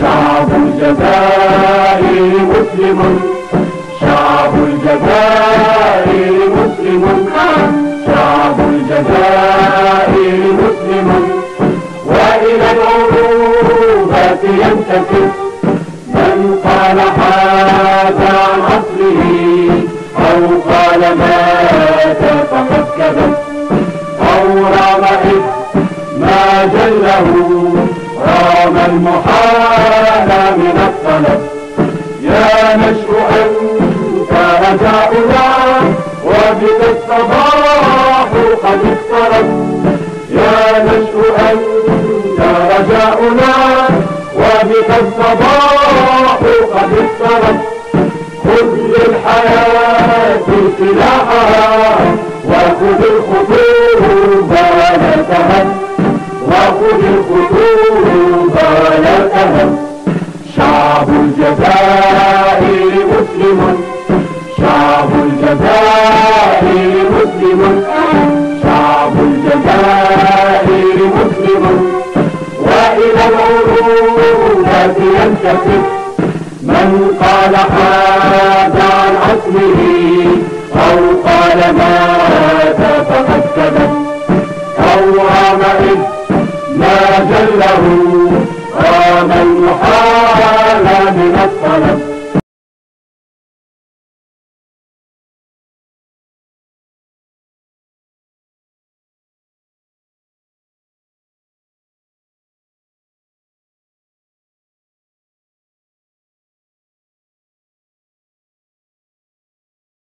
شعب الجزائر مسلم. شعب الجزائر مسلم. شعب الجزائر مسلم. وإلى العروبات ينتسب من قال هذا عن أصله أو قال كذب رام إذ ما جله رام المحال من الطلب. يا نشء أنت رجاؤنا وبك الصباح قد اقترب. يا نشء أنت رجاؤنا وبك الصباح قد اقترب. خذ للحياة سلاحها وخذ الخطوب شعب الجزائر مسلم. شعب الجزائر مسلم. شعب الجزائر مسلم. وإلى العروبات ينتسب من قال هذا عن أصله أو قال مات فقد كذب. أو رام إذ ما جله